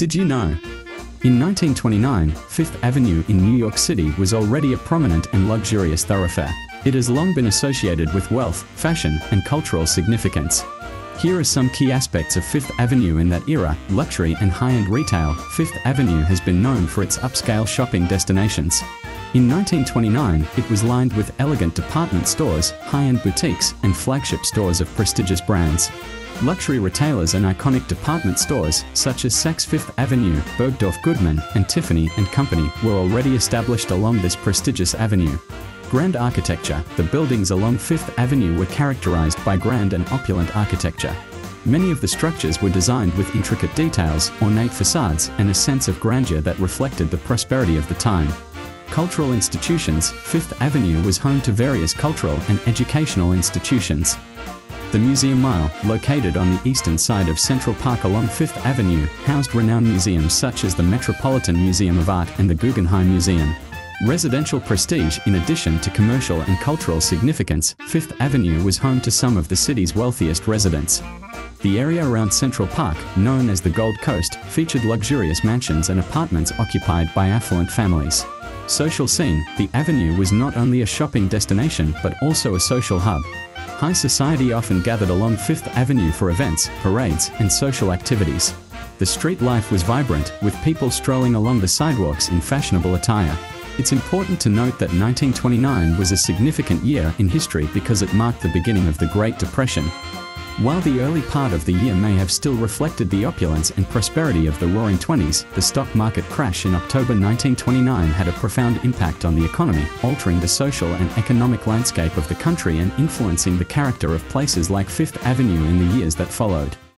Did you know? In 1929, Fifth Avenue in New York City was already a prominent and luxurious thoroughfare. It has long been associated with wealth, fashion, and cultural significance. Here are some key aspects of Fifth Avenue in that era luxury and high end retail. Fifth Avenue has been known for its upscale shopping destinations. In 1929, it was lined with elegant department stores, high end boutiques, and flagship stores of prestigious brands. Luxury retailers and iconic department stores, such as Saks Fifth Avenue, Bergdorf Goodman, and Tiffany Company, were already established along this prestigious avenue. Grand architecture, the buildings along Fifth Avenue were characterized by grand and opulent architecture. Many of the structures were designed with intricate details, ornate facades, and a sense of grandeur that reflected the prosperity of the time. Cultural institutions, Fifth Avenue was home to various cultural and educational institutions. The Museum Mile, located on the eastern side of Central Park along Fifth Avenue, housed renowned museums such as the Metropolitan Museum of Art and the Guggenheim Museum. Residential prestige in addition to commercial and cultural significance, Fifth Avenue was home to some of the city's wealthiest residents. The area around Central Park, known as the Gold Coast, featured luxurious mansions and apartments occupied by affluent families. Social scene, the avenue was not only a shopping destination but also a social hub. High society often gathered along Fifth Avenue for events, parades, and social activities. The street life was vibrant, with people strolling along the sidewalks in fashionable attire. It's important to note that 1929 was a significant year in history because it marked the beginning of the Great Depression. While the early part of the year may have still reflected the opulence and prosperity of the Roaring Twenties, the stock market crash in October 1929 had a profound impact on the economy, altering the social and economic landscape of the country and influencing the character of places like Fifth Avenue in the years that followed.